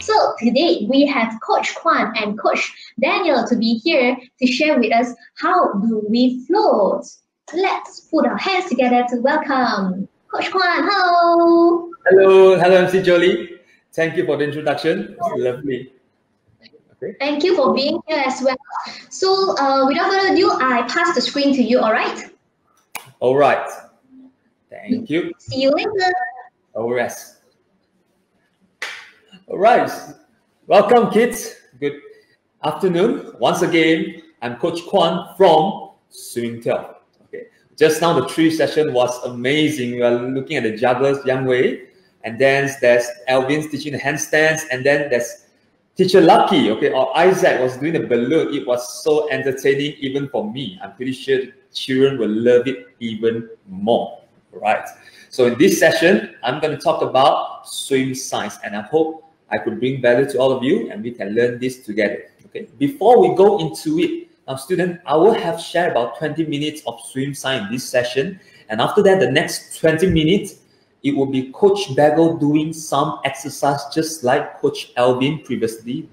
So today we have Coach Kwan and Coach Daniel to be here to share with us how do we float. Let's put our hands together to welcome Coach Kwan. Hello. Hello, hello, MC Jolie. Thank you for the introduction. It's lovely. Okay. Thank you for being here as well. So uh, without further ado, I pass the screen to you, all right? All right. Thank you. See you later. All right. All right. Welcome, kids. Good afternoon. Once again, I'm Coach Kwan from 12. Okay. Just now, the tree session was amazing. We are looking at the jugglers, Yang Wei, and then there's Alvin's teaching the handstands, and then there's Teacher Lucky, okay, or Isaac was doing the balloon. It was so entertaining even for me. I'm pretty sure children will love it even more, right? So in this session, I'm going to talk about swim science, and I hope I could bring value to all of you, and we can learn this together. Okay. Before we go into it, now student, I will have shared about 20 minutes of swim sign this session, and after that, the next 20 minutes, it will be Coach Bego doing some exercise just like Coach Alvin previously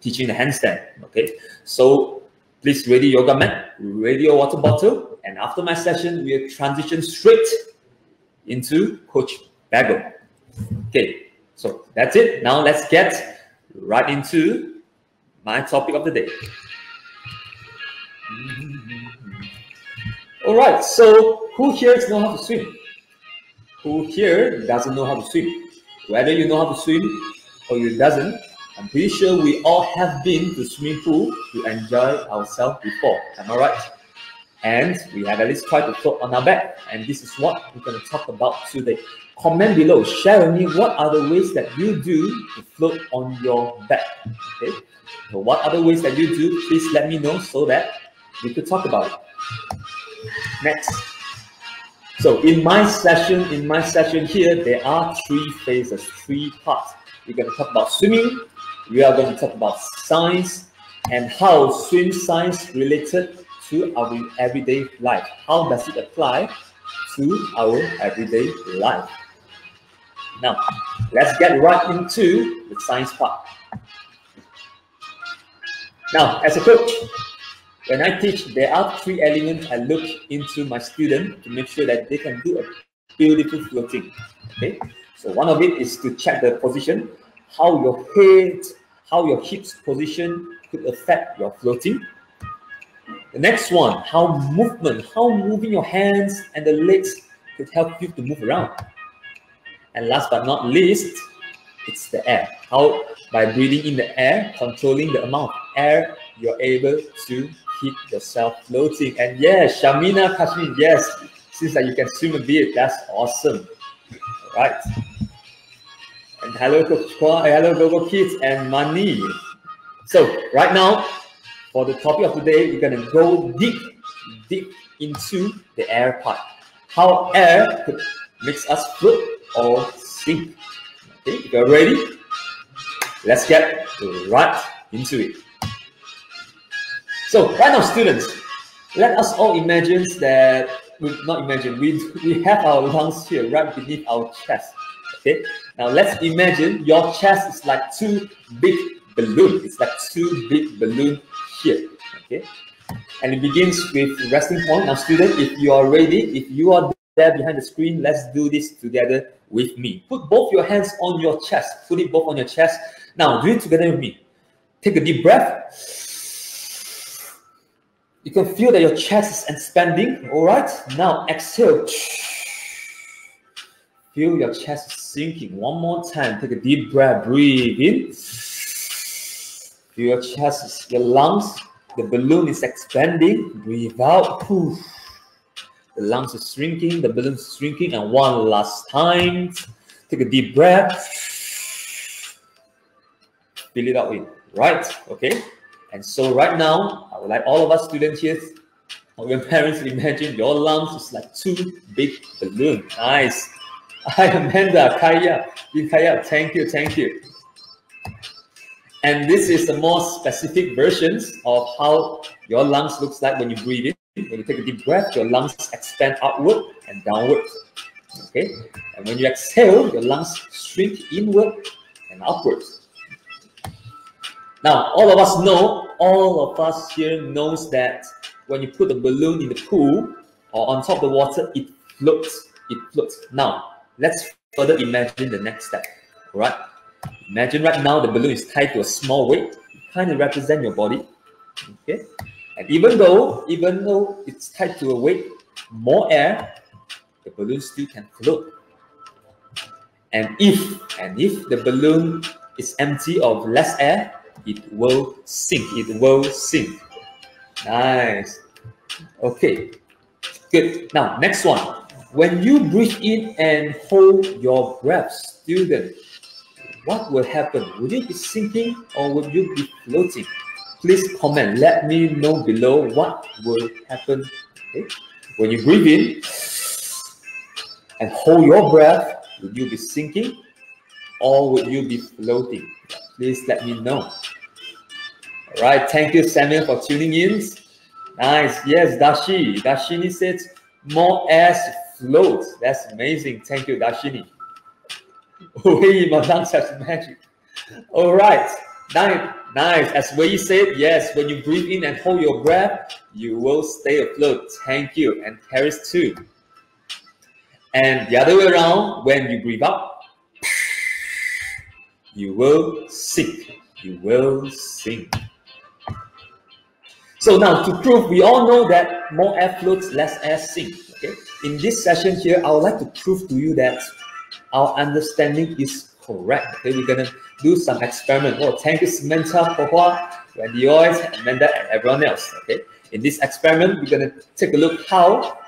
teaching the handstand. Okay, so please ready yoga mat, ready your water bottle, and after my session, we'll transition straight into Coach Bego. Okay, so that's it. Now let's get right into my topic of the day. All right, so who here knows how to swim? Who here doesn't know how to swim? Whether you know how to swim or you doesn't, I'm pretty sure we all have been to swimming pool to enjoy ourselves before. Am I right? And we have at least tried to float on our back. And this is what we're going to talk about today. Comment below, share with me what are the ways that you do to float on your back. Okay. So what other ways that you do, please let me know so that we could talk about it. Next. So in my session, in my session here, there are three phases, three parts. We're going to talk about swimming. We are going to talk about science and how swim science related to our everyday life. How does it apply to our everyday life? Now, let's get right into the science part. Now, as a coach, when I teach, there are three elements I look into my student to make sure that they can do a beautiful floating. Okay, so one of it is to check the position, how your head, how your hips position could affect your floating. The next one, how movement, how moving your hands and the legs could help you to move around. And last but not least, it's the air. How by breathing in the air, controlling the amount of air you're able to keep yourself floating. And yes, Shamina Kashmir, yes, seems like you can swim a bit. That's awesome. All right. And hello, Coach eh, Kwa, hello, Gogo Kids and Mani. So right now, for the topic of today, we're gonna go deep, deep into the air part. How air could makes us float or sink. Okay, if you're ready, let's get right into it. So right now, students, let us all imagine that, we not imagine, we, we have our lungs here right beneath our chest. Okay, now let's imagine your chest is like two big balloons. It's like two big balloons here. Okay, and it begins with resting point. Now, student, if you are ready, if you are there behind the screen, let's do this together with me. Put both your hands on your chest. Put it both on your chest. Now, do it together with me. Take a deep breath. You can feel that your chest is expanding. All right. Now, exhale. Feel your chest sinking. One more time. Take a deep breath. Breathe in. Feel your chest, your lungs. The balloon is expanding. Breathe out. The lungs are shrinking, the balloon is shrinking, and one last time. Take a deep breath. Fill it out in. Right? Okay. And so right now, I would like all of us students here, or your parents imagine your lungs is like two big balloons. Nice. Hi, Amanda, Kaya, Kaya, thank you, thank you. And this is the more specific versions of how your lungs looks like when you breathe in. When you take a deep breath, your lungs expand outward and downward. Okay. And when you exhale, your lungs shrink inward and upwards. Now, all of us know, all of us here knows that when you put a balloon in the pool or on top of the water, it floats. It floats. Now, let's further imagine the next step. All right. Imagine right now the balloon is tied to a small weight. Kind of represent your body. Okay. And even though, even though it's tied to a weight, more air, the balloon still can float. And if and if the balloon is empty of less air, it will sink. It will sink. Nice. Okay. Good. Now, next one. When you breathe in and hold your breath, student, what will happen? Will you be sinking or will you be floating? Please comment. Let me know below what will happen. Okay. When you breathe in and hold your breath, Would you be sinking or would you be floating? Please let me know. All right. Thank you, Samuel, for tuning in. Nice. Yes, Dashi. Darshini says more air floats. That's amazing. Thank you, Darshini. Oh, hey, Madame says magic. All right. Nice. Nice. As Wei said, yes, when you breathe in and hold your breath, you will stay afloat. Thank you. And Paris too. And the other way around, when you breathe out, you will sink. You will sink. So now to prove, we all know that more air floats, less air sinks. Okay. In this session here, I would like to prove to you that our understanding is correct. Okay, we're gonna do some experiment. Oh, thank you, Samantha, Pohua, Wendy Ois, Amanda, and everyone else. Okay. In this experiment, we're gonna take a look how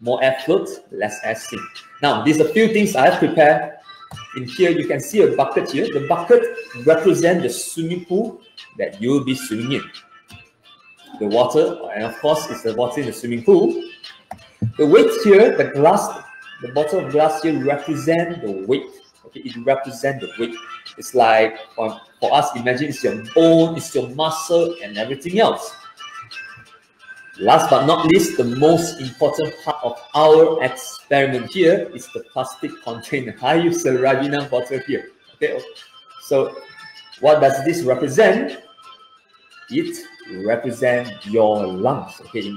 more air floats, less air sink. Now, these are a few things I have prepared. In here, you can see a bucket here. The bucket represents the swimming pool that you'll be swimming in the water, and of course, it's the water in the swimming pool. The weight here, the glass, the bottle of glass here represent the weight. Okay, it represents the weight. It's like for, for us, imagine it's your bone, it's your muscle, and everything else. Last but not least, the most important part of our experiment here is the plastic container. I use the Ribena bottle here. Okay, oh, so what does this represent? It represents your lungs. Okay,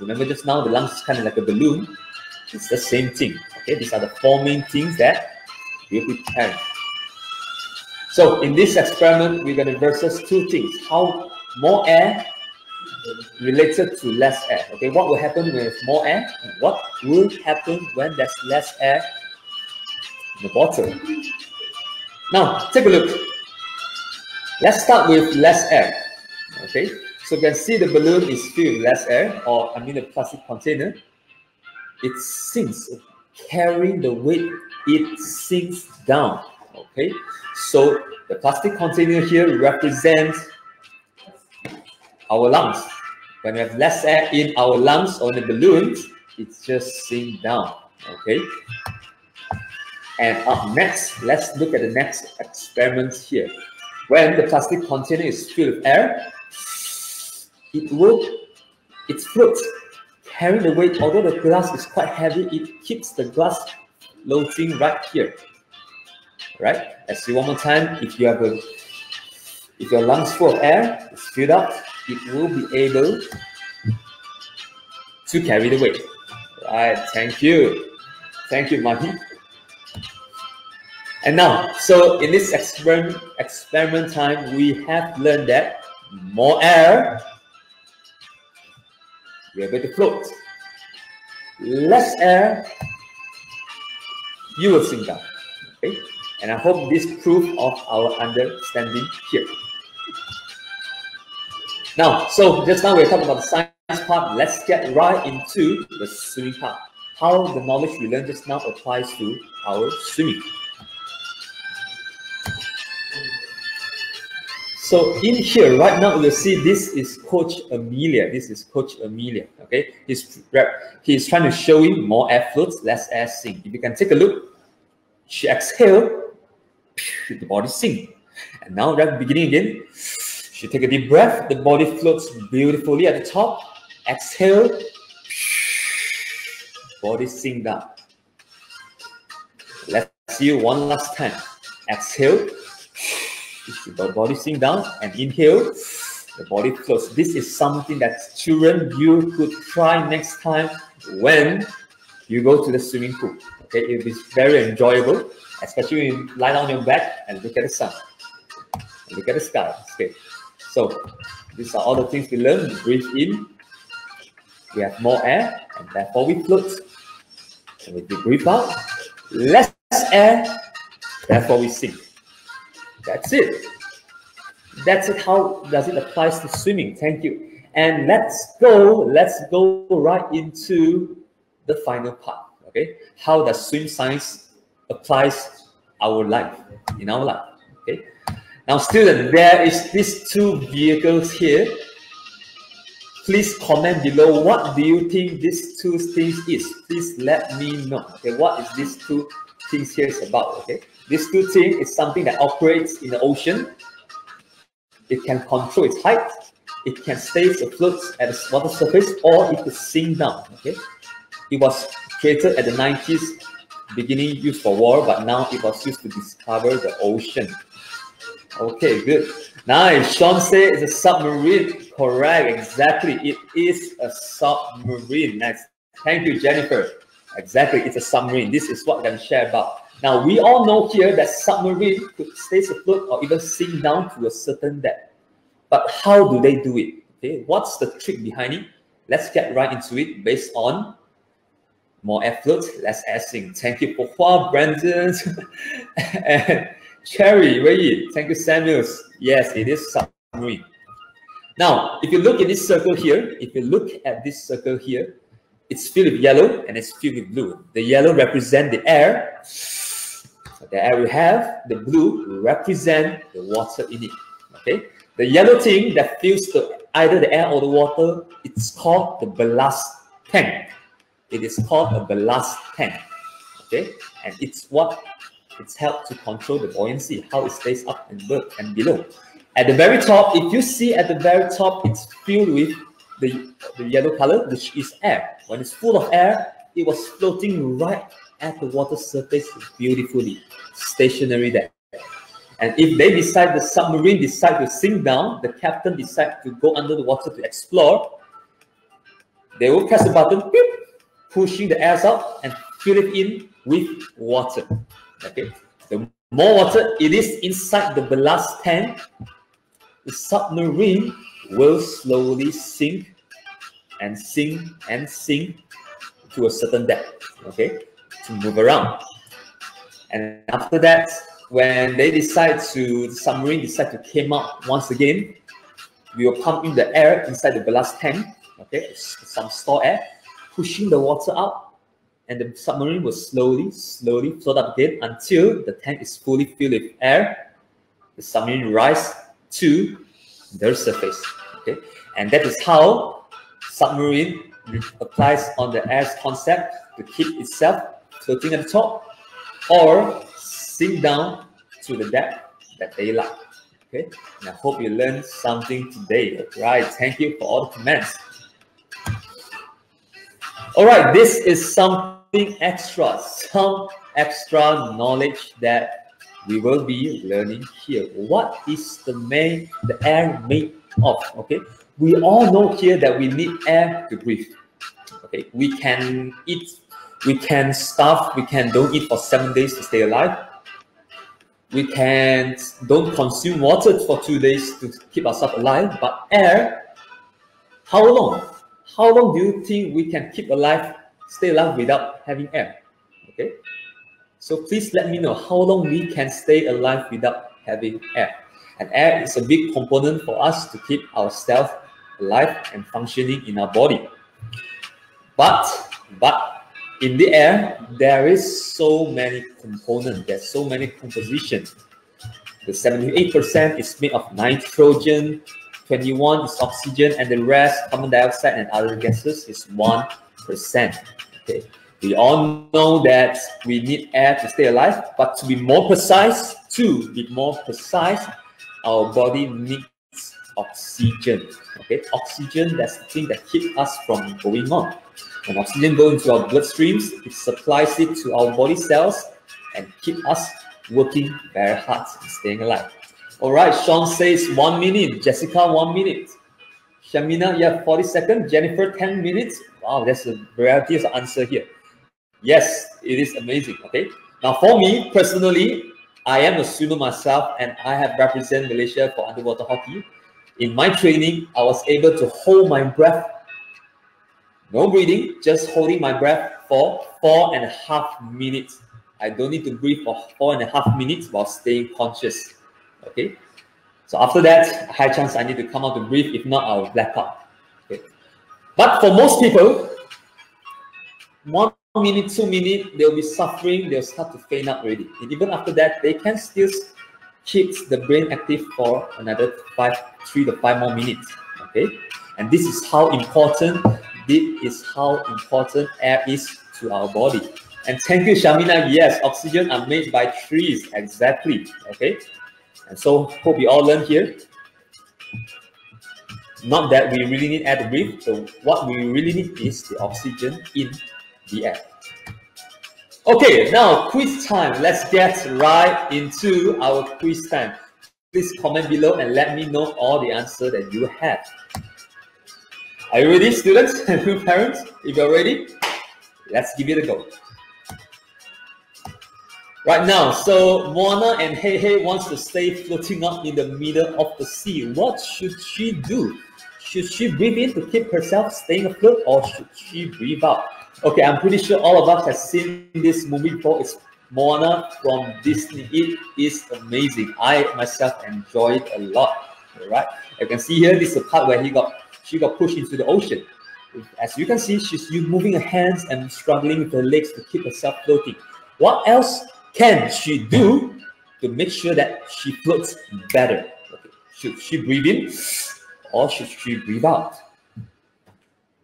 remember just now the lungs is kind of like a balloon. It's the same thing. Okay, these are the four main things that we prepare. So in this experiment, we're going to versus two things: how more air related to less air. Okay, what will happen with more air? What will happen when there's less air in the bottle? Now, take a look. Let's start with less air. Okay, so you can see the balloon is filled with less air, or I mean the plastic container. It sinks, carrying the weight, it sinks down. Okay, so the plastic container here represents our lungs. When we have less air in our lungs or in the balloons, it just sinks down. Okay. And up next, let's look at the next experiment here. When the plastic container is filled with air, it will, it floats, carrying the weight. Although the glass is quite heavy, it keeps the glass floating right here. Right? Let's see one more time. If you have a, if your lungs full of air, it's filled up, it will be able to carry the weight. Right? Thank you. Thank you, Marty. And now, so in this experiment, experiment time, we have learned that more air are going to float. Less air, you will sink down. Okay? And I hope this proof of our understanding here. Now, so just now we're talking about the science part. Let's get right into the swimming part. How the knowledge we learned just now applies to our swimming. So in here, right now, you'll see this is Coach Amelia. This is Coach Amelia. Okay, he's he's trying to show you more air floats, less air sink. If you can take a look, she exhale, the body sink. And now right beginning again, she take a deep breath. The body floats beautifully at the top. Exhale, body sink down. Let's see you one last time. Exhale the body sink down and inhale, the body floats. This is something that children you could try next time when you go to the swimming pool. Okay, it is very enjoyable, especially when you lie down on your back and look at the sun. Look at the sky. Okay. So these are all the things we learn. We breathe in, we have more air, and therefore we float. And we breathe out, less air, therefore we sink. That's it. That's it. How does it apply to swimming? Thank you. And let's go, let's go right into the final part. Okay. How does swim science applies our life, in our life. Okay. Now, student, there is these two vehicles here. Please comment below what do you think these two things is. Please let me know. Okay, what is these two things here is about? Okay, this two thing is something that operates in the ocean. It can control its height. It can stay afloat at the water surface, or it could sink down. Okay, it was created at the 90s, beginning used for war, but now it was used to discover the ocean. Okay, good. Nice. Sean said it's a submarine. Correct. Exactly. It is a submarine. Nice. Thank you, Jennifer. Exactly. It's a submarine. This is what I'm going to share about. Now, we all know here that submarine could stay afloat or even sink down to a certain depth. But how do they do it? Okay, what's the trick behind it? Let's get right into it based on more effort, less sink. Thank you for Hua, Brandon, and Cherry, Wei Thank you, Samuels. Yes, it is submarine. Now, if you look at this circle here, if you look at this circle here, it's filled with yellow and it's filled with blue. The yellow represent the air. The air we have, the blue represent the water in it. Okay. The yellow thing that fills the either the air or the water, it's called the ballast tank. It is called a ballast tank. Okay, and it's what it's helped to control the buoyancy, how it stays up and, and below. At the very top, if you see at the very top, it's filled with the, the yellow color, which is air. When it's full of air, it was floating right at the water surface beautifully, stationary there. And if they decide, the submarine decide to sink down, the captain decide to go under the water to explore, they will press a button, beep, pushing the air out and fill it in with water. Okay, the more water it is inside the ballast tank, the submarine will slowly sink and sink and sink to a certain depth. Okay, to move around. And after that, when they decide to, the submarine decide to came up once again, we will pump in the air inside the ballast tank, okay, some store air, pushing the water out and the submarine will slowly, slowly float up again until the tank is fully filled with air. The submarine rise to the surface. Okay, and that is how submarine applies on the air's concept to keep itself floating at the top or sink down to the depth that they like. Okay, and I hope you learned something today. Right, thank you for all the comments. All right, this is something extra, some extra knowledge that we will be learning here. What is the main the air made of? Okay, we all know here that we need air to breathe. Okay, we can eat, we can starve, we can don't eat for seven days to stay alive. We can don't consume water for two days to keep ourselves alive. But air, how long? How long do you think we can keep alive stay alive without having air. Okay. So please let me know how long we can stay alive without having air. And air is a big component for us to keep ourselves alive and functioning in our body. But, but in the air, there is so many components, there's so many compositions. The 78% is made of nitrogen, 21 is oxygen, and the rest, carbon dioxide and other gases, is 1%. Okay. We all know that we need air to stay alive, but to be more precise, to be more precise, our body needs oxygen. Okay, oxygen that's the thing that keeps us from going on. When oxygen goes into our bloodstreams, it supplies it to our body cells and keep us working very hard and staying alive. All right, Sean says one minute. Jessica, one minute. Shamina, yeah, 40 seconds. Jennifer, 10 minutes. Wow, that's a variety of answer here. Yes, it is amazing. Okay. Now, for me personally, I am a swimmer myself and I have represented Malaysia for underwater hockey. In my training, I was able to hold my breath. No breathing, just holding my breath for four and a half minutes. I don't need to breathe for four and a half minutes while staying conscious. Okay. So after that, high chance I need to come out to breathe. If not, I'll black out. Okay. But for most people, one minute, two minutes, they'll be suffering. They'll start to faint out already. And even after that, they can still keep the brain active for another five, three to five more minutes. Okay. And this is how important, this is how important air is to our body. And thank you, Shamina. Yes, oxygen are made by trees. Exactly. Okay. And so hope you all learn here. Not that we really need air to breathe. So what we really need is the oxygen in the air. Okay, now quiz time. Let's get right into our quiz time. Please comment below and let me know all the answer that you have. Are you ready, students and parents? If you're ready, let's give it a go right now. So Moana and Hey wants to stay floating up in the middle of the sea. What should she do? Should she breathe in to keep herself staying afloat or should she breathe out? Okay, I'm pretty sure all of us have seen this movie before. It's Moana from Disney. It is amazing. I myself enjoyed it a lot. All right, you can see here, this is the part where he got she got pushed into the ocean. As you can see, she's moving her hands and struggling with her legs to keep herself floating. What else can she do to make sure that she floats better? Okay. Should she breathe in or should she breathe out?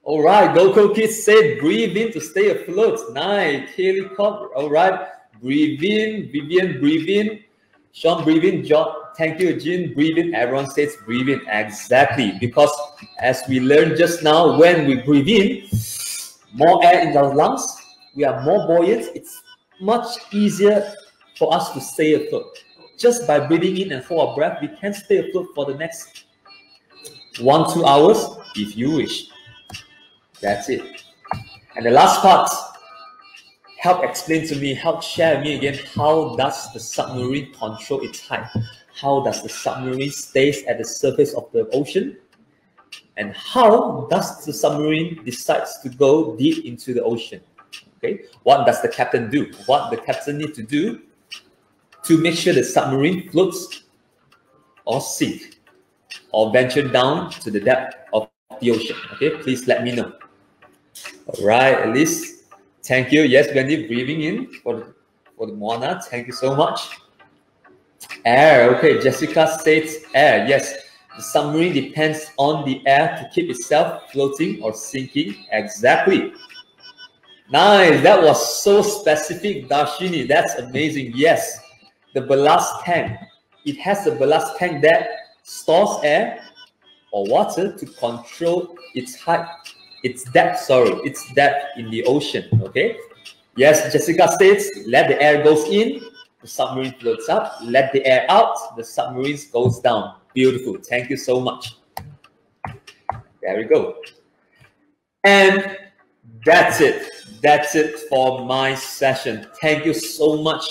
All right, Gogo Kids said breathe in to stay afloat. Nice. Kaylee Cobb. All right. Breathe in. Vivian, breathe in. Sean, breathe in. John, thank you. Jean, breathe in. Everyone says breathe in. Exactly. Because as we learned just now, when we breathe in, more air in our lungs, we are more buoyant. It's much easier for us to stay afloat. Just by breathing in and hold our breath, we can stay afloat for the next one, two hours if you wish. That's it. And the last part, help explain to me, help share me again, how does the submarine control its height? How does the submarine stays at the surface of the ocean? And how does the submarine decides to go deep into the ocean? Okay, what does the captain do? What the captain need to do to make sure the submarine floats or sink or venture down to the depth of the ocean? Okay, please let me know. All right, Elise, thank you. Yes, Wendy, breathing in for the, for the Moana. Thank you so much. Air. Okay, Jessica states air. Yes, the submarine depends on the air to keep itself floating or sinking. Exactly. Nice. That was so specific, Darshini. That's amazing. Yes. The ballast tank. It has a ballast tank that stores air or water to control its height, its depth, sorry, its depth in the ocean. Okay. Yes, Jessica states, let the air goes in, the submarine floats up. Let the air out, the submarine goes down. Beautiful. Thank you so much. There we go. And that's it that's it for my session. Thank you so much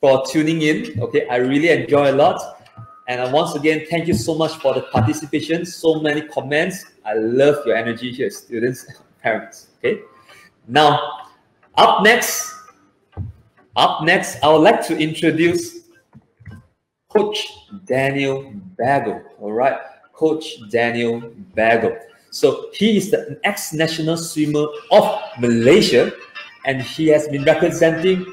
for tuning in. Okay, I really enjoy a lot. And once again, thank you so much for the participation. So many comments. I love your energy here, students, parents. Okay. Now, up next, up next, I would like to introduce Coach Daniel Bego. All right, Coach Daniel Bego. So he is the ex-national swimmer of Malaysia, and he has been representing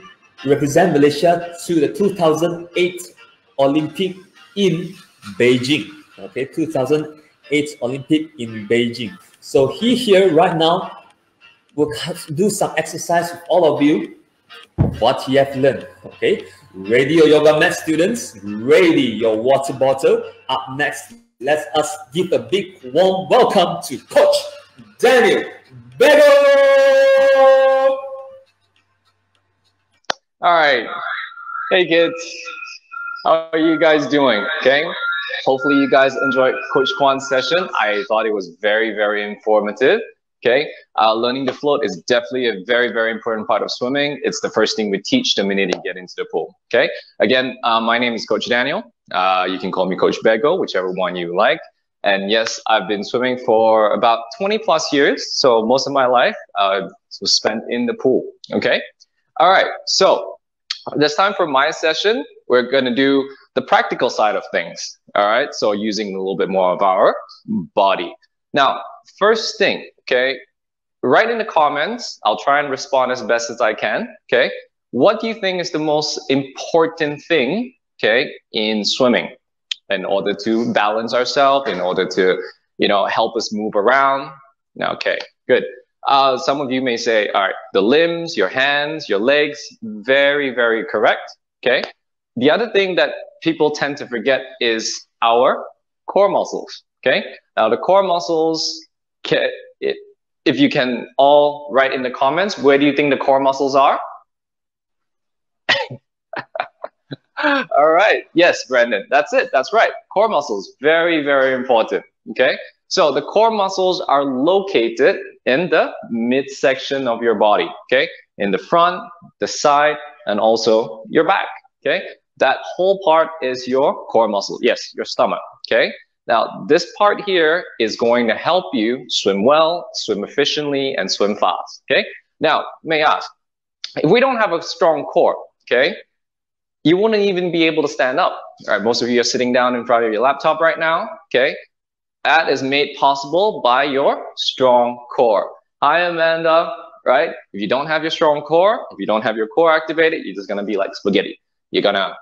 represent Malaysia to the 2008 Olympic in Beijing. Okay, 2008 Olympic in Beijing. So he here right now will do some exercise with all of you. What he have learned. Okay, ready your yoga mat students. Ready your water bottle. Up next, let us give a big warm welcome to Coach Daniel Bego. All right. Hey, kids. How are you guys doing? Okay. Hopefully you guys enjoyed Coach Kwan's session. I thought it was very, very informative. Okay. Uh, learning to float is definitely a very, very important part of swimming. It's the first thing we teach the minute you get into the pool. Okay. Again, uh, my name is Coach Daniel. Uh, you can call me Coach Bego, whichever one you like. And yes, I've been swimming for about 20 plus years. So most of my life uh, was spent in the pool. Okay. All right. So this time for my session, we're going to do the practical side of things. All right. So using a little bit more of our body. Now, first thing, okay, write in the comments. I'll try and respond as best as I can. Okay. What do you think is the most important thing, okay, in swimming in order to balance ourselves, in order to, you know, help us move around? Okay, good. Uh, some of you may say, all right, the limbs, your hands, your legs, very, very correct. Okay. The other thing that people tend to forget is our core muscles. Okay. Now the core muscles, it, if you can all write in the comments, where do you think the core muscles are? all right. Yes, Brandon. That's it. That's right. Core muscles, very, very important. Okay. So the core muscles are located in the midsection of your body, okay? In the front, the side, and also your back, okay? That whole part is your core muscle. Yes, your stomach, okay? Now, this part here is going to help you swim well, swim efficiently, and swim fast, okay? Now, may I ask, if we don't have a strong core, okay, you wouldn't even be able to stand up. All right, most of you are sitting down in front of your laptop right now, okay? That is made possible by your strong core. Hi, Amanda, right? If you don't have your strong core, if you don't have your core activated, you're just gonna be like spaghetti. You're gonna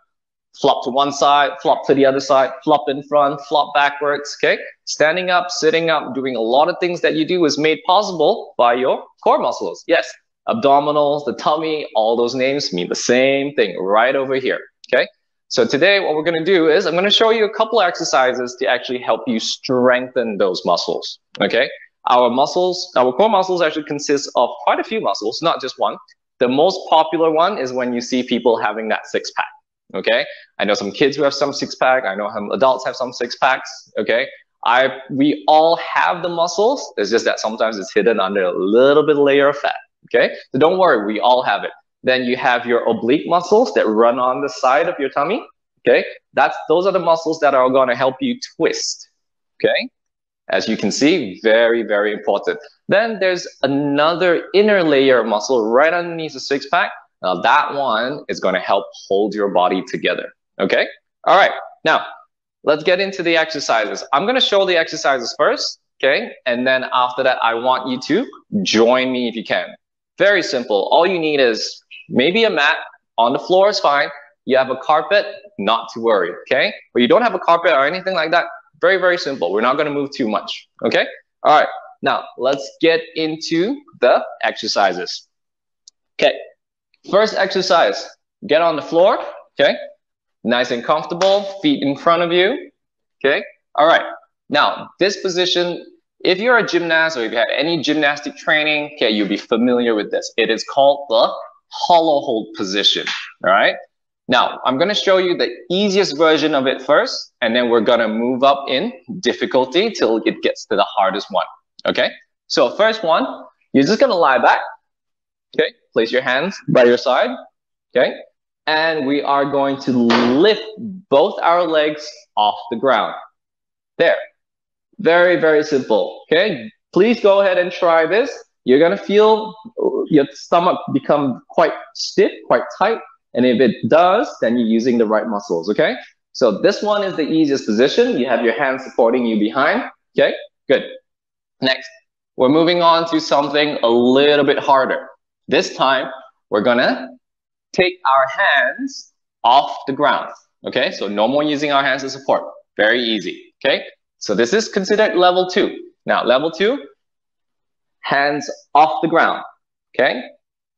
flop to one side, flop to the other side, flop in front, flop backwards, okay? Standing up, sitting up, doing a lot of things that you do is made possible by your core muscles. Yes, abdominals, the tummy, all those names mean the same thing right over here, okay? So today what we're going to do is I'm going to show you a couple exercises to actually help you strengthen those muscles. Okay. Our muscles, our core muscles actually consist of quite a few muscles, not just one. The most popular one is when you see people having that six pack. Okay. I know some kids who have some six pack. I know some adults have some six packs. Okay. I, we all have the muscles. It's just that sometimes it's hidden under a little bit layer of fat. Okay. So don't worry. We all have it. Then you have your oblique muscles that run on the side of your tummy. Okay, that's those are the muscles that are going to help you twist. Okay, as you can see, very very important. Then there's another inner layer of muscle right underneath the six pack. Now that one is going to help hold your body together. Okay, all right. Now let's get into the exercises. I'm going to show the exercises first. Okay, and then after that, I want you to join me if you can. Very simple. All you need is maybe a mat on the floor is fine. You have a carpet, not to worry, okay? But you don't have a carpet or anything like that, very, very simple. We're not gonna move too much, okay? All right, now let's get into the exercises. Okay, first exercise, get on the floor, okay? Nice and comfortable, feet in front of you, okay? All right, now this position if you're a gymnast or if you had any gymnastic training, okay, you'll be familiar with this. It is called the hollow hold position, all right? Now, I'm going to show you the easiest version of it first, and then we're going to move up in difficulty till it gets to the hardest one, okay? So first one, you're just going to lie back, okay? Place your hands by your side, okay? And we are going to lift both our legs off the ground. There. Very, very simple, okay? Please go ahead and try this. You're gonna feel uh, your stomach become quite stiff, quite tight. And if it does, then you're using the right muscles, okay? So this one is the easiest position. You have your hands supporting you behind, okay? Good. Next, we're moving on to something a little bit harder. This time, we're gonna take our hands off the ground, okay? So no more using our hands to support. Very easy, okay? So this is considered level two. Now, level two, hands off the ground. Okay?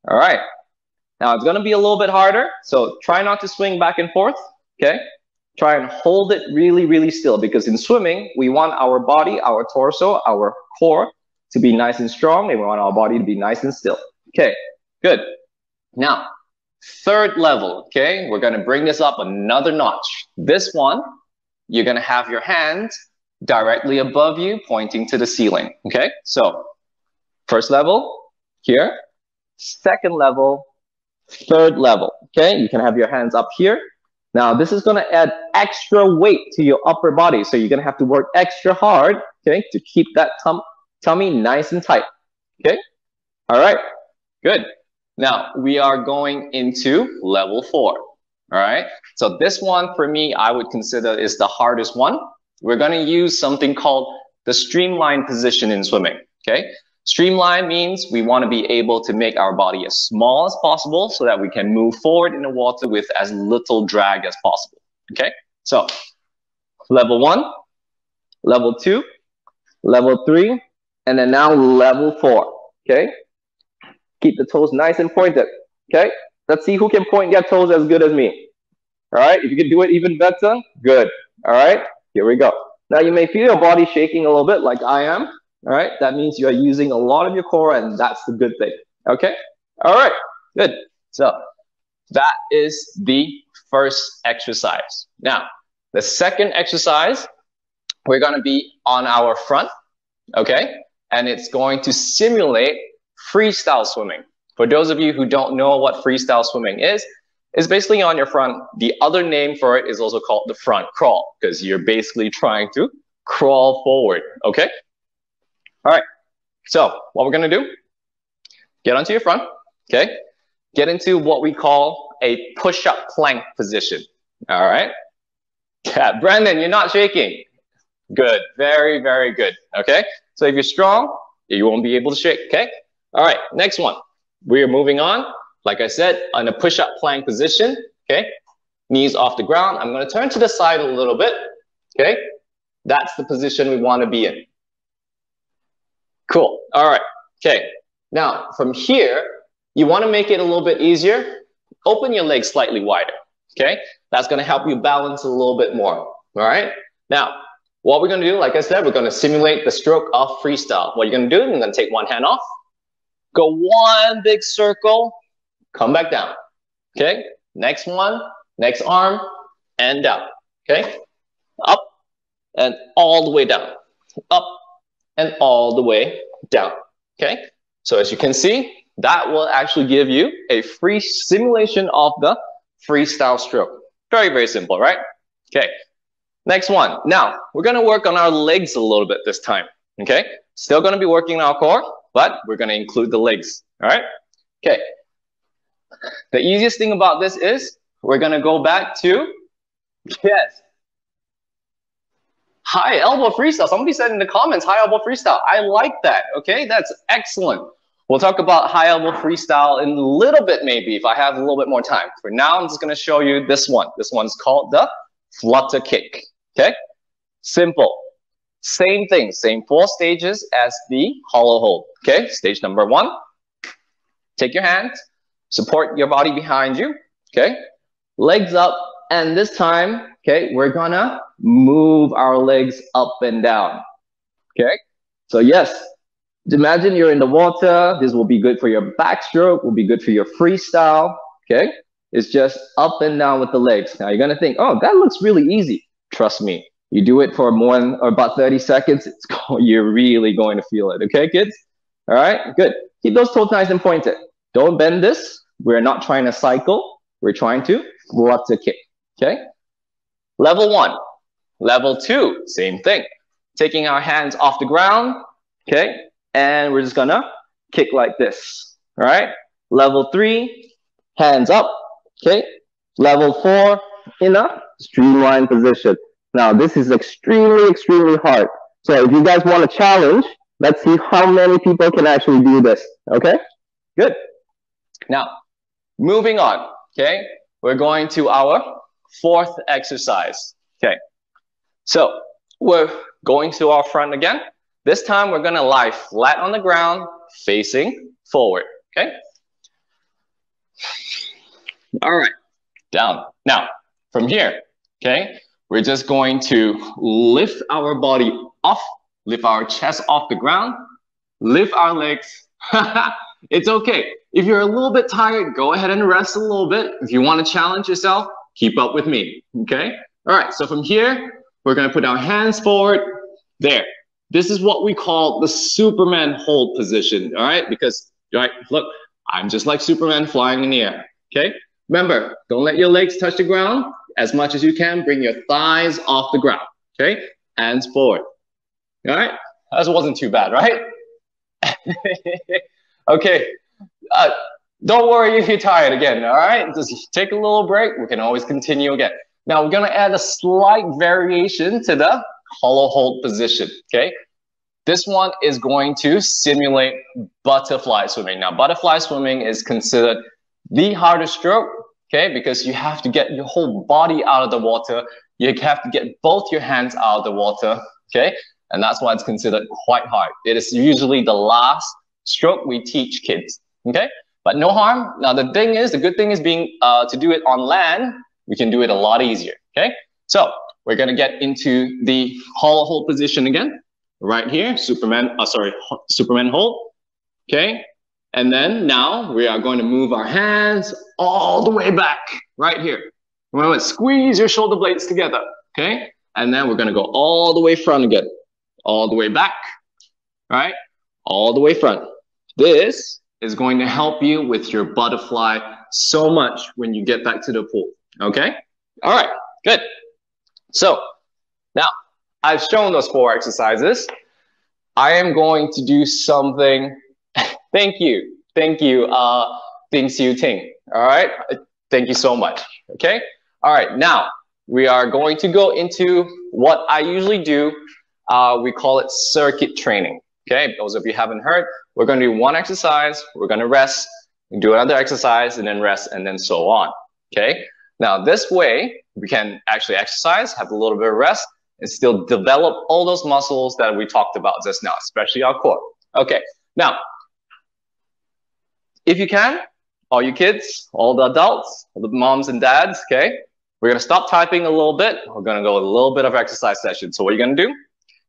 All right. Now it's to be a little bit harder. So try not to swing back and forth. Okay? Try and hold it really, really still because in swimming, we want our body, our torso, our core to be nice and strong and we want our body to be nice and still. Okay, good. Now, Third level, okay? We're gonna bring this up another notch. This one, you're gonna have your hands directly above you, pointing to the ceiling, okay? So, first level, here. Second level, third level, okay? You can have your hands up here. Now, this is gonna add extra weight to your upper body, so you're gonna have to work extra hard, okay, to keep that tum tummy nice and tight, okay? All right, good. Now we are going into level four. All right. So this one for me, I would consider is the hardest one. We're going to use something called the streamline position in swimming. Okay. Streamline means we want to be able to make our body as small as possible so that we can move forward in the water with as little drag as possible. Okay. So level one, level two, level three, and then now level four. Okay. Keep the toes nice and pointed. Okay? Let's see who can point their toes as good as me. All right? If you can do it even better, good. All right? Here we go. Now you may feel your body shaking a little bit like I am. All right? That means you are using a lot of your core and that's the good thing. Okay? All right. Good. So that is the first exercise. Now, the second exercise, we're going to be on our front. Okay? And it's going to simulate freestyle swimming. For those of you who don't know what freestyle swimming is, it's basically on your front. The other name for it is also called the front crawl because you're basically trying to crawl forward. Okay. All right. So what we're going to do, get onto your front. Okay. Get into what we call a push-up plank position. All right. Yeah, Brandon, you're not shaking. Good. Very, very good. Okay. So if you're strong, you won't be able to shake. Okay. All right, next one. We are moving on. Like I said, on a push-up plank position, okay? Knees off the ground. I'm gonna turn to the side a little bit, okay? That's the position we wanna be in. Cool, all right, okay. Now, from here, you wanna make it a little bit easier. Open your legs slightly wider, okay? That's gonna help you balance a little bit more, all right? Now, what we're gonna do, like I said, we're gonna simulate the stroke of freestyle. What you're gonna do, you're gonna take one hand off, Go one big circle, come back down. Okay, next one, next arm, and down. Okay, up and all the way down. Up and all the way down. Okay, so as you can see, that will actually give you a free simulation of the freestyle stroke. Very, very simple, right? Okay, next one. Now, we're gonna work on our legs a little bit this time. Okay, still gonna be working our core, but we're going to include the legs. All right. Okay. The easiest thing about this is we're going to go back to, yes, high elbow freestyle. Somebody said in the comments, high elbow freestyle. I like that. Okay. That's excellent. We'll talk about high elbow freestyle in a little bit, maybe, if I have a little bit more time. For now, I'm just going to show you this one. This one's called the flutter kick. Okay. Simple. Same thing, same four stages as the hollow hold. Okay, stage number one, take your hands, support your body behind you. Okay, legs up, and this time, okay, we're gonna move our legs up and down. Okay, so yes, imagine you're in the water. This will be good for your backstroke, will be good for your freestyle. Okay, it's just up and down with the legs. Now you're gonna think, oh, that looks really easy. Trust me, you do it for more than or about 30 seconds, it's you're really going to feel it. Okay, kids? All right, good. Keep those toes nice and pointed. Don't bend this. We're not trying to cycle. We're trying to flutter kick. Okay? Level one. Level two, same thing. Taking our hands off the ground. Okay? And we're just gonna kick like this. All right? Level three, hands up. Okay? Level four, in a streamline position. Now, this is extremely, extremely hard. So if you guys want a challenge, let's see how many people can actually do this. Okay? Good. Now, moving on. Okay? We're going to our fourth exercise. Okay. So we're going to our front again. This time we're going to lie flat on the ground, facing forward. Okay? All right. Down. Now, from here, okay, we're just going to lift our body off, lift our chest off the ground, lift our legs, It's okay. If you're a little bit tired, go ahead and rest a little bit. If you want to challenge yourself, keep up with me. Okay? All right, so from here, we're going to put our hands forward. There. This is what we call the Superman hold position. All right? Because, right, look, I'm just like Superman flying in the air. Okay? Remember, don't let your legs touch the ground. As much as you can, bring your thighs off the ground. Okay? Hands forward. All right? That wasn't too bad, right? okay. Uh, don't worry if you're tired again, all right? Just take a little break. We can always continue again. Now we're to add a slight variation to the hollow hold position, okay? This one is going to simulate butterfly swimming. Now, butterfly swimming is considered the hardest stroke, okay? Because you have to get your whole body out of the water. You have to get both your hands out of the water, okay? And that's why it's considered quite hard. It is usually the last stroke we teach kids, okay? But no harm. Now, the thing is, the good thing is being uh, to do it on land, we can do it a lot easier, okay? So we're gonna get into the hollow hold position again, right here, Superman, uh, sorry, Superman hold, okay? And then now we are going to move our hands all the way back, right here. We're going to squeeze your shoulder blades together, okay? And then we're going to go all the way front again all the way back, right? All the way front. This is going to help you with your butterfly so much when you get back to the pool, okay? All right, good. So now I've shown those four exercises. I am going to do something. Thank you. Thank you, uh, Ding Xiu Ting. All right. Thank you so much. Okay. All right. Now we are going to go into what I usually do uh, we call it circuit training. Okay, those of you haven't heard, we're going to do one exercise, we're going to rest, do another exercise, and then rest, and then so on. Okay, now this way we can actually exercise, have a little bit of rest, and still develop all those muscles that we talked about just now, especially our core. Okay, now if you can, all you kids, all the adults, all the moms and dads, okay, we're gonna stop typing a little bit. We're gonna go a little bit of exercise session. So what are you gonna do?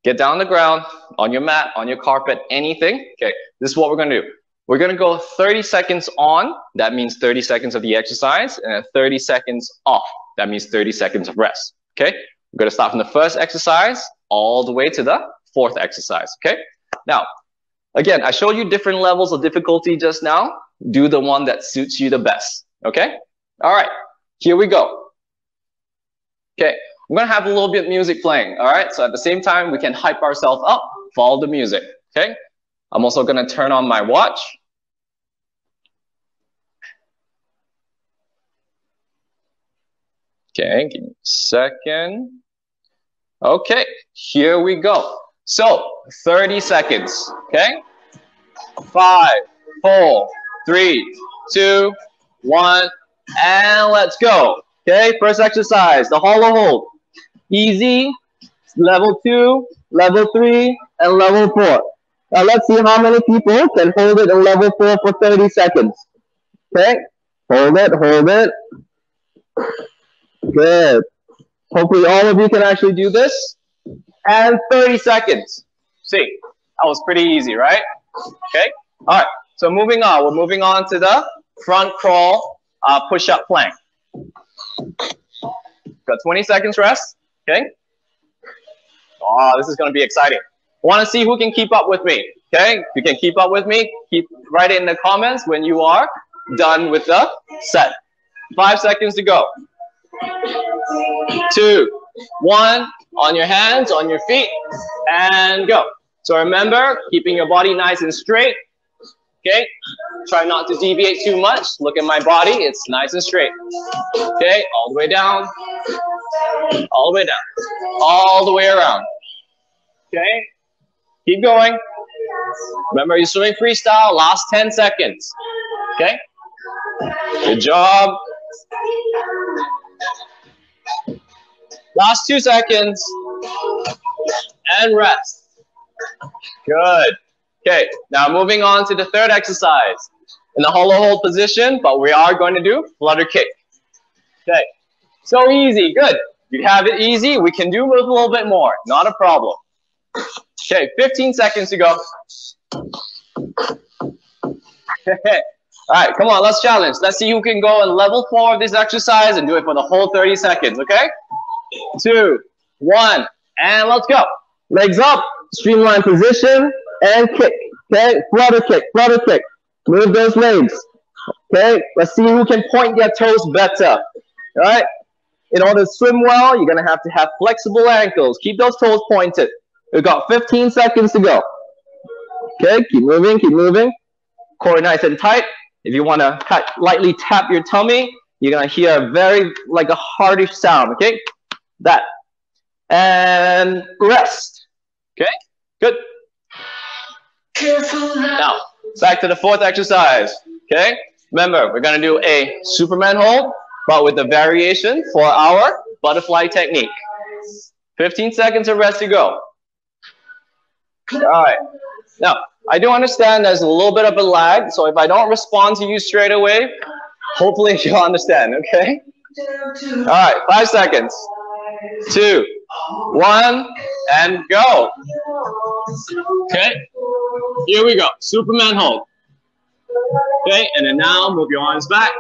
Get down on the ground, on your mat, on your carpet, anything. Okay, this is what we're gonna do. We're gonna go 30 seconds on, that means 30 seconds of the exercise, and 30 seconds off, that means 30 seconds of rest. Okay, we're gonna start from the first exercise all the way to the fourth exercise. Okay, now, again, I showed you different levels of difficulty just now. Do the one that suits you the best. Okay, all right, here we go. Okay, I'm gonna have a little bit of music playing, all right? So at the same time, we can hype ourselves up, follow the music, okay? I'm also gonna turn on my watch. Okay, give me a second. Okay, here we go. So, 30 seconds, okay? Five, four, three, two, one, and let's go. Okay, first exercise, the hollow hold easy, level two, level three, and level four. Now let's see how many people can hold it in level four for 30 seconds. Okay, hold it, hold it. Good. Hopefully all of you can actually do this. And 30 seconds. See, that was pretty easy, right? Okay, all right. So moving on, we're moving on to the front crawl uh, push-up plank. Got 20 seconds rest. Okay? Oh, this is going to be exciting. Want to see who can keep up with me? Okay? If you can keep up with me, keep write it in the comments when you are done with the set. Five seconds to go. Two, one, on your hands, on your feet, and go. So remember, keeping your body nice and straight. Okay? Try not to deviate too much. Look at my body, it's nice and straight. Okay, all the way down, all the way down, all the way around. Okay, keep going. Remember, you're swimming freestyle, last 10 seconds. Okay, good job. Last two seconds, and rest. Good. Okay, now moving on to the third exercise. In the hollow hold position, but we are going to do flutter kick. Okay, so easy, good. You have it easy, we can do a little bit more, not a problem. Okay, 15 seconds to go. All right, come on, let's challenge. Let's see who can go in level four of this exercise and do it for the whole 30 seconds, okay? Two, one, and let's go. Legs up, streamline position, and kick. Okay, flutter kick, flutter kick. Move those legs. Okay, let's see who can point their toes better. All right, in order to swim well, you're gonna have to have flexible ankles. Keep those toes pointed. We've got 15 seconds to go. Okay, keep moving, keep moving. Core nice and tight. If you wanna lightly tap your tummy, you're gonna hear a very, like a hearty sound, okay? That. And rest. Okay, good. Now, back to the fourth exercise, okay? Remember, we're gonna do a Superman hold, but with the variation for our butterfly technique. 15 seconds of rest to go. All right. Now, I do understand there's a little bit of a lag, so if I don't respond to you straight away, hopefully you'll understand, okay? All right, five seconds. Two, one, and go. Okay, here we go. Superman hold. Okay, and then now move your arms back.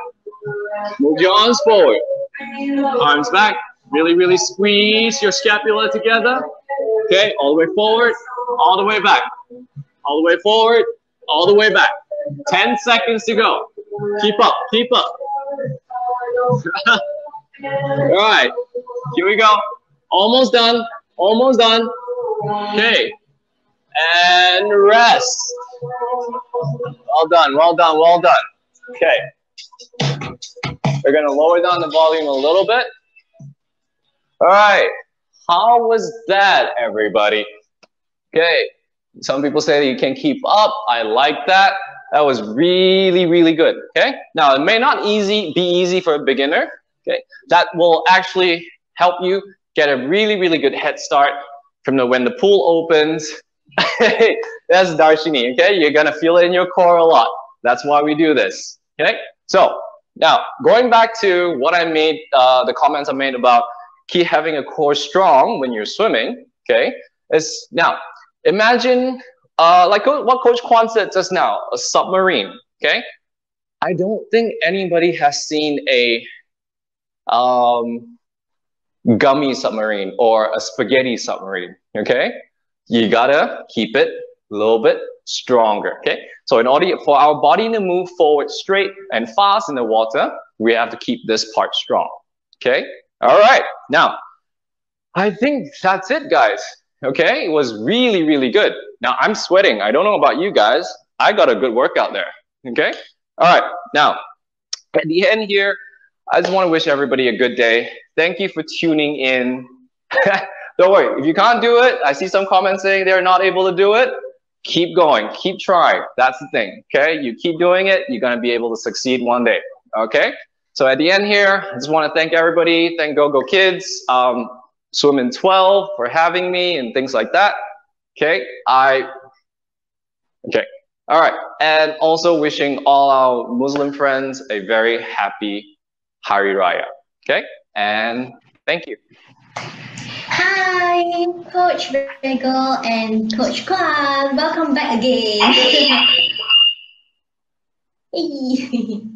Move your arms forward. Arms back. Really, really squeeze your scapula together. Okay, all the way forward, all the way back. All the way forward, all the way back. 10 seconds to go. Keep up, keep up. all right, here we go. Almost done, almost done. Okay, and rest. Well done, well done, well done. Okay. We're to lower down the volume a little bit. All right. How was that, everybody? Okay. Some people say that you can keep up. I like that. That was really, really good. Okay. Now, it may not easy be easy for a beginner. Okay. That will actually help you get a really, really good head start from the when the pool opens That's Darshini, okay? You're gonna feel it in your core a lot. That's why we do this, okay? So now going back to what I made, uh, the comments I made about keep having a core strong when you're swimming, okay? Is now imagine uh, like what Coach Kwan said just now, a submarine, okay? I don't think anybody has seen a um, gummy submarine or a spaghetti submarine, okay? you gotta keep it a little bit stronger, okay? So in order for our body to move forward straight and fast in the water, we have to keep this part strong, okay? All right, now, I think that's it, guys, okay? It was really, really good. Now, I'm sweating. I don't know about you guys. I got a good workout there, okay? All right, now, at the end here, I just want to wish everybody a good day. Thank you for tuning in. Don't worry. If you can't do it, I see some comments saying they're not able to do it. Keep going. Keep trying. That's the thing. Okay. You keep doing it. You're going to be able to succeed one day. Okay. So at the end here, I just want to thank everybody. Thank Gogo Kids, um, Swimin12 for having me and things like that. Okay. I, okay. All right. And also wishing all our Muslim friends a very happy Hari Raya. Okay. And thank you. Hi, Coach Bego and Coach Kwan. Welcome back again.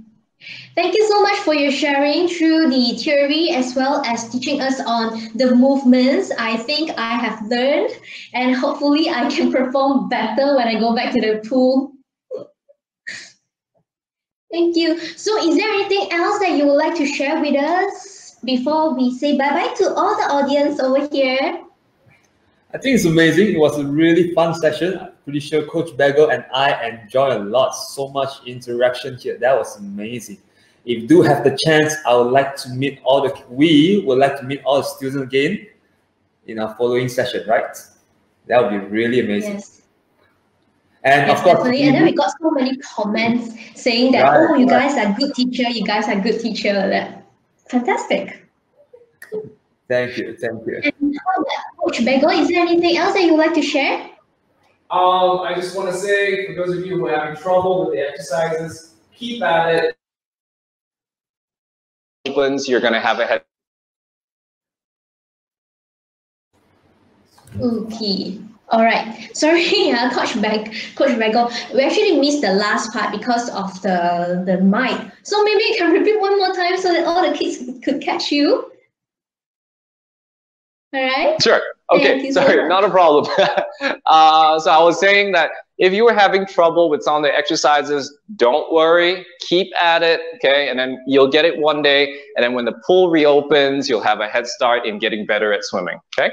Thank you so much for your sharing through the theory as well as teaching us on the movements. I think I have learned and hopefully I can perform better when I go back to the pool. Thank you. So is there anything else that you would like to share with us? before we say bye-bye to all the audience over here? I think it's amazing. It was a really fun session. I'm pretty sure Coach Bego and I enjoy a lot. So much interaction here. That was amazing. If you do have the chance, I would like to meet all the, we would like to meet all the students again in our following session, right? That would be really amazing. Yes. And yes, of course, definitely. And then we got so many comments saying that, right, oh, you right. guys are good teacher, you guys are good teacher. That Fantastic. Thank you. Thank you. And Coach Bego, is there anything else that you would like to share? Um, I just want to say, for those of you who are having trouble with the exercises, keep at it. Opens, you're going to have a head. Okay. All right. Sorry, uh, Coach Bag, Coach Bego. We actually missed the last part because of the the mic. So maybe you can repeat one more time so that all the kids could catch you. All right. Sure. Okay. so Sorry, not a problem. uh, so I was saying that if you were having trouble with some of the exercises, don't worry. Keep at it. Okay. And then you'll get it one day. And then when the pool reopens, you'll have a head start in getting better at swimming. Okay.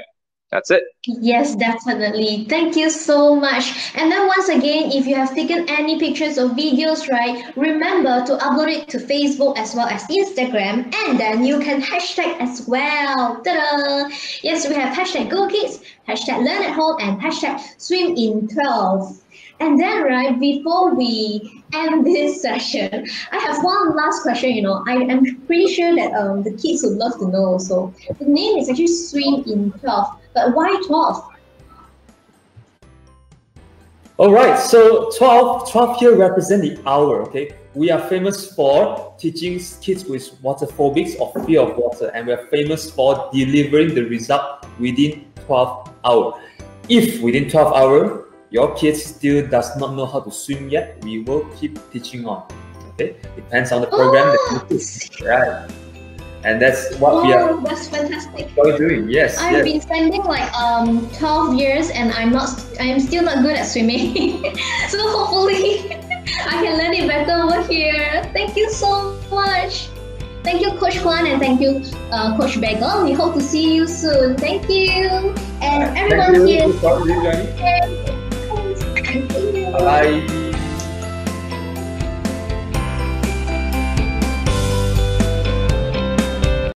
That's it. Yes, definitely. Thank you so much. And then once again, if you have taken any pictures or videos, right, remember to upload it to Facebook as well as Instagram, and then you can hashtag as well. Ta-da! Yes, we have hashtag Go Kids, hashtag Learn at Home, and hashtag Swimin12. And then, right, before we end this session, I have one last question. You know, I am pretty sure that um, the kids would love to know also. The name is actually Swimin12, but why 12? All right, so 12, 12 here represent the hour, okay? We are famous for teaching kids with water phobics or fear of water, and we're famous for delivering the result within 12 hours. If within 12 hours, your kid still does not know how to swim yet, we will keep teaching on. Okay, depends on the program that you oh, teach, right? And that's what we Oh, are that's fantastic. What we're doing. Yes, I've yes. been spending like um 12 years and I'm not I am still not good at swimming. so hopefully I can learn it better over here. Thank you so much. Thank you, Coach Juan, and thank you, uh, Coach Bego. We hope to see you soon. Thank you. And everyone Thank you for joining. Thank you. Bye.